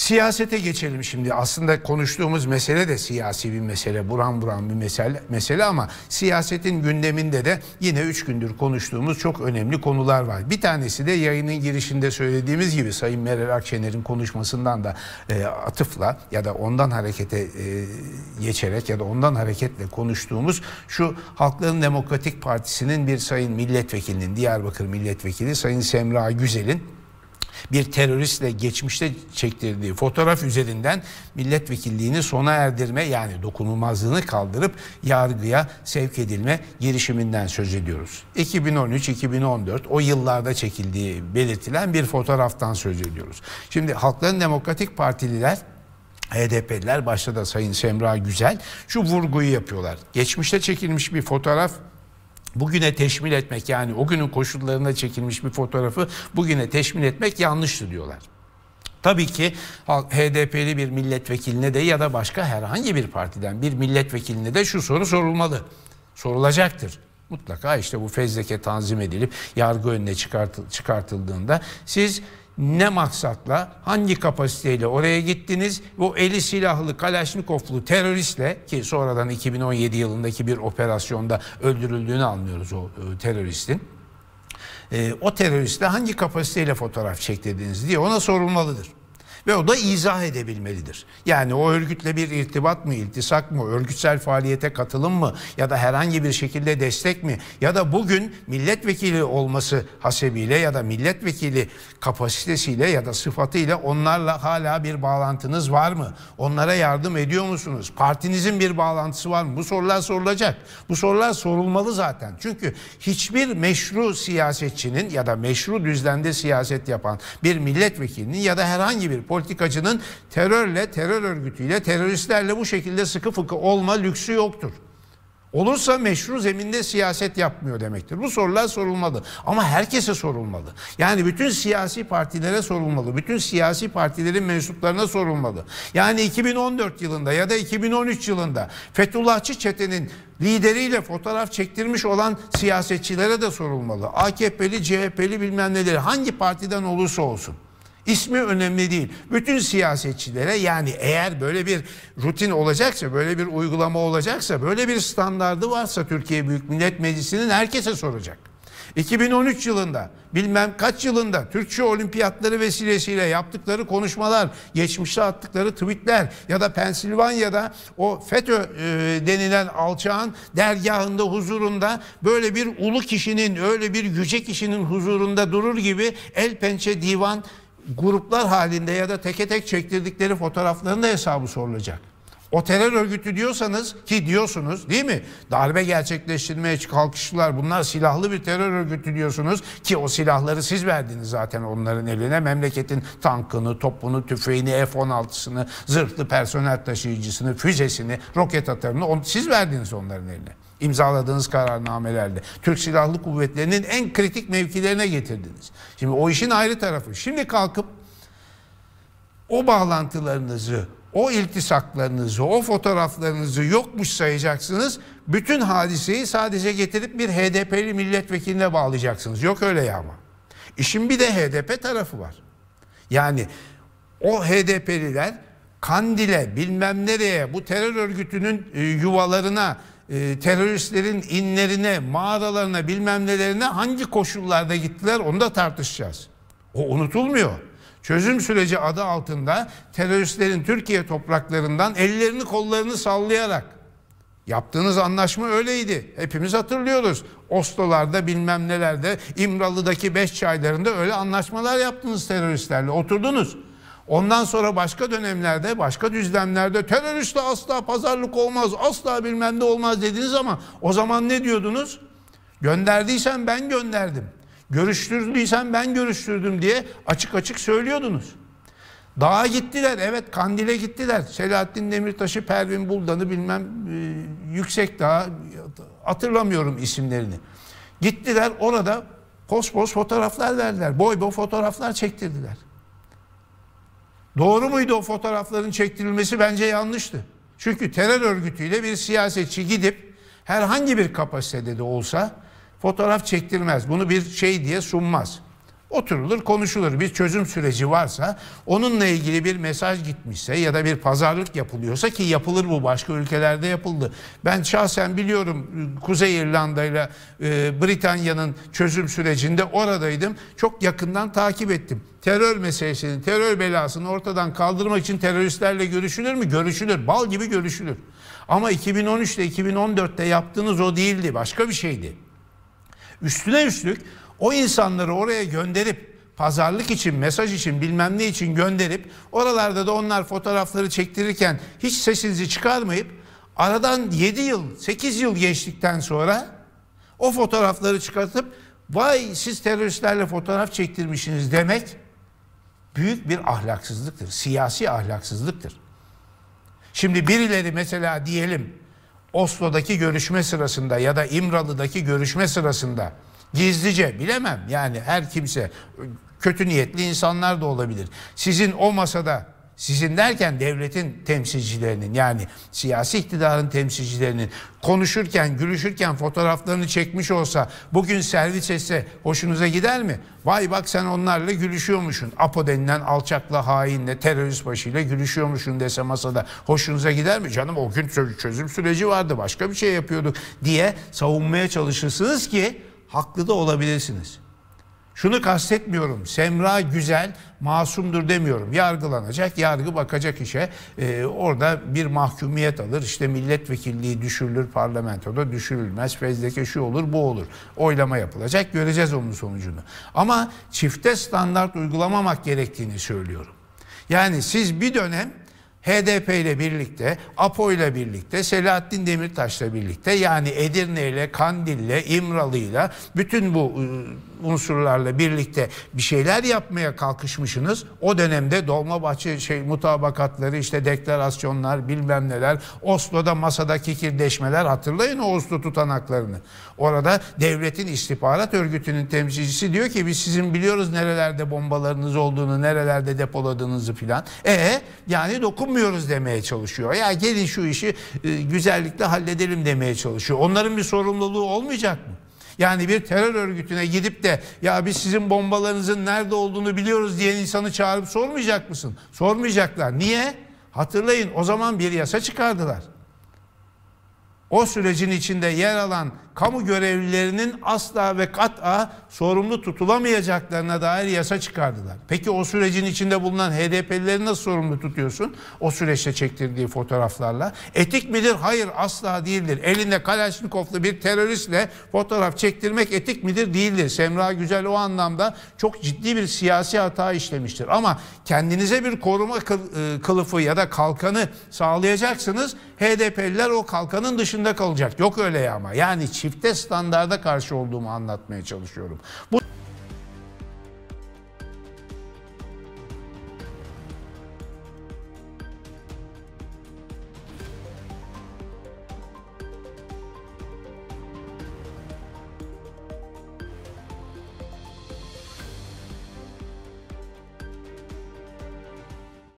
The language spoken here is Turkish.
Siyasete geçelim şimdi. Aslında konuştuğumuz mesele de siyasi bir mesele, buran buran bir mesele, mesele ama siyasetin gündeminde de yine üç gündür konuştuğumuz çok önemli konular var. Bir tanesi de yayının girişinde söylediğimiz gibi Sayın Meral Akşener'in konuşmasından da e, atıfla ya da ondan harekete e, geçerek ya da ondan hareketle konuştuğumuz şu Halkların Demokratik Partisi'nin bir sayın milletvekilinin, Diyarbakır milletvekili Sayın Semra Güzel'in bir teröristle geçmişte çektirdiği fotoğraf üzerinden milletvekilliğini sona erdirme yani dokunulmazlığını kaldırıp yargıya sevk edilme girişiminden söz ediyoruz. 2013-2014 o yıllarda çekildiği belirtilen bir fotoğraftan söz ediyoruz. Şimdi Halkların Demokratik Partililer HDP'liler başta da Sayın Semra Güzel şu vurguyu yapıyorlar. Geçmişte çekilmiş bir fotoğraf bugüne teşmil etmek yani o günün koşullarına çekilmiş bir fotoğrafı bugüne teşmil etmek yanlıştı diyorlar. Tabii ki HDP'li bir milletvekiline de ya da başka herhangi bir partiden bir milletvekiline de şu soru sorulmalı. Sorulacaktır. Mutlaka işte bu fezleke tanzim edilip yargı önüne çıkartıldığında siz ne maksatla, hangi kapasiteyle oraya gittiniz? Bu eli silahlı Kalaşnikovlu teröristle ki sonradan 2017 yılındaki bir operasyonda öldürüldüğünü anlıyoruz o e, teröristin. E, o teröristle hangi kapasiteyle fotoğraf çektirdiniz diye ona sorulmalıdır. Ve o da izah edebilmelidir. Yani o örgütle bir irtibat mı, iltisak mı, örgütsel faaliyete katılım mı ya da herhangi bir şekilde destek mi ya da bugün milletvekili olması hasebiyle ya da milletvekili kapasitesiyle ya da sıfatıyla onlarla hala bir bağlantınız var mı? Onlara yardım ediyor musunuz? Partinizin bir bağlantısı var mı? Bu sorular sorulacak. Bu sorular sorulmalı zaten. Çünkü hiçbir meşru siyasetçinin ya da meşru düzlemde siyaset yapan bir milletvekilinin ya da herhangi bir politikacının terörle, terör örgütüyle, teröristlerle bu şekilde sıkı fıkı olma lüksü yoktur. Olursa meşru zeminde siyaset yapmıyor demektir. Bu sorular sorulmalı ama herkese sorulmalı. Yani bütün siyasi partilere sorulmalı. Bütün siyasi partilerin mensuplarına sorulmalı. Yani 2014 yılında ya da 2013 yılında Fethullahçı çetenin lideriyle fotoğraf çektirmiş olan siyasetçilere de sorulmalı. AKP'li, CHP'li bilmem neleri hangi partiden olursa olsun. İsmi önemli değil. Bütün siyasetçilere yani eğer böyle bir rutin olacaksa, böyle bir uygulama olacaksa, böyle bir standardı varsa Türkiye Büyük Millet Meclisi'nin herkese soracak. 2013 yılında bilmem kaç yılında Türkçe olimpiyatları vesilesiyle yaptıkları konuşmalar, geçmişte attıkları tweetler ya da Pensilvanya'da o FETÖ e, denilen alçağın dergahında huzurunda böyle bir ulu kişinin öyle bir yüce kişinin huzurunda durur gibi el pençe divan gruplar halinde ya da teke tek çektirdikleri fotoğrafların da hesabı sorulacak. O terör örgütü diyorsanız ki diyorsunuz değil mi? Darbe gerçekleştirmeye kalkıştılar. Bunlar silahlı bir terör örgütü diyorsunuz ki o silahları siz verdiniz zaten onların eline. Memleketin tankını, topunu, tüfeğini, F-16'sını, zırhlı personel taşıyıcısını, füzesini, roket atarını siz verdiniz onların eline imzaladığınız kararnamelerle Türk Silahlı Kuvvetleri'nin en kritik mevkilerine getirdiniz. Şimdi o işin ayrı tarafı. Şimdi kalkıp o bağlantılarınızı, o iltisaklarınızı, o fotoğraflarınızı yokmuş sayacaksınız. Bütün hadiseyi sadece getirip bir HDP'li milletvekiline bağlayacaksınız. Yok öyle ya ama. İşin bir de HDP tarafı var. Yani o HDP'liler Kandil'e bilmem nereye bu terör örgütünün e, yuvalarına e, teröristlerin inlerine, mağaralarına bilmem nelerine hangi koşullarda gittiler onu da tartışacağız. O unutulmuyor. Çözüm süreci adı altında teröristlerin Türkiye topraklarından ellerini kollarını sallayarak yaptığınız anlaşma öyleydi. Hepimiz hatırlıyoruz. Oslo'larda bilmem nelerde İmralı'daki beş çaylarında öyle anlaşmalar yaptınız teröristlerle. Oturdunuz. Ondan sonra başka dönemlerde, başka düzlemlerde teröristle asla pazarlık olmaz, asla bilmem ne olmaz dediniz ama o zaman ne diyordunuz? Gönderdiysen ben gönderdim. Görüştürdüysen ben görüştürdüm diye açık açık söylüyordunuz. Dağa gittiler, evet Kandil'e gittiler. Selahattin Demirtaş'ı, Pervin Buldan'ı bilmem e, yüksek dağa hatırlamıyorum isimlerini. Gittiler orada pos pos fotoğraflar verdiler. Boy boy fotoğraflar çektirdiler. Doğru muydu o fotoğrafların çektirilmesi? Bence yanlıştı. Çünkü terör örgütüyle bir siyasetçi gidip herhangi bir kapasitede de olsa fotoğraf çektirmez. Bunu bir şey diye sunmaz. Oturulur konuşulur bir çözüm süreci varsa onunla ilgili bir mesaj gitmişse ya da bir pazarlık yapılıyorsa ki yapılır bu başka ülkelerde yapıldı. Ben şahsen biliyorum Kuzey İrlanda ile e, Britanya'nın çözüm sürecinde oradaydım. Çok yakından takip ettim. Terör meselesini, terör belasını ortadan kaldırmak için teröristlerle görüşülür mü? Görüşülür. Bal gibi görüşülür. Ama 2013'te 2014'te yaptığınız o değildi. Başka bir şeydi. Üstüne üstlük o insanları oraya gönderip pazarlık için, mesaj için, bilmem ne için gönderip oralarda da onlar fotoğrafları çektirirken hiç sesinizi çıkarmayıp aradan 7 yıl, 8 yıl geçtikten sonra o fotoğrafları çıkartıp vay siz teröristlerle fotoğraf çektirmişsiniz demek büyük bir ahlaksızlıktır. Siyasi ahlaksızlıktır. Şimdi birileri mesela diyelim Oslo'daki görüşme sırasında ya da İmralı'daki görüşme sırasında gizlice bilemem yani her kimse kötü niyetli insanlar da olabilir. Sizin o masada sizin derken devletin temsilcilerinin yani siyasi iktidarın temsilcilerinin konuşurken, gülüşürken fotoğraflarını çekmiş olsa bugün servis etse hoşunuza gider mi? Vay bak sen onlarla gülüşüyormuşsun. APO denilen alçakla, hainle, terörist başıyla gülüşüyormuşsun dese masada hoşunuza gider mi? Canım o gün çözüm süreci vardı başka bir şey yapıyorduk diye savunmaya çalışırsınız ki haklı da olabilirsiniz. Şunu kastetmiyorum. Semra güzel, masumdur demiyorum. Yargılanacak, yargı bakacak işe. Ee, orada bir mahkumiyet alır. İşte milletvekilliği düşürülür, parlamentoda düşürülmez. Fezleke şu olur, bu olur. Oylama yapılacak. Göreceğiz onun sonucunu. Ama çifte standart uygulamamak gerektiğini söylüyorum. Yani siz bir dönem HDP ile birlikte, APO ile birlikte, Selahattin Demirtaş'la birlikte yani Edirne ile, Kandil ile, İmralı ile bütün bu ıı, unsurlarla birlikte bir şeyler yapmaya kalkışmışsınız. O dönemde Dolmabahçe şey mutabakatları işte deklarasyonlar bilmem neler Oslo'da masada kikirdeşmeler hatırlayın o Oslo tutanaklarını. Orada devletin istihbarat örgütünün temsilcisi diyor ki biz sizin biliyoruz nerelerde bombalarınız olduğunu, nerelerde depoladığınızı filan. E yani dokunmuyoruz demeye çalışıyor. Ya gelin şu işi e, güzellikle halledelim demeye çalışıyor. Onların bir sorumluluğu olmayacak mı? Yani bir terör örgütüne gidip de ya biz sizin bombalarınızın nerede olduğunu biliyoruz diyen insanı çağırıp sormayacak mısın? Sormayacaklar. Niye? Hatırlayın o zaman bir yasa çıkardılar. O sürecin içinde yer alan kamu görevlilerinin asla ve kat'a sorumlu tutulamayacaklarına dair yasa çıkardılar. Peki o sürecin içinde bulunan HDP'lileri nasıl sorumlu tutuyorsun? O süreçte çektirdiği fotoğraflarla. Etik midir? Hayır asla değildir. Elinde Kalaşnikovlu bir teröristle fotoğraf çektirmek etik midir? Değildir. Semra Güzel o anlamda çok ciddi bir siyasi hata işlemiştir. Ama kendinize bir koruma e, kılıfı ya da kalkanı sağlayacaksınız. HDP'liler o kalkanın dışında kalacak. Yok öyle ama. Yani çifte standarda karşı olduğumu anlatmaya çalışıyorum. Bu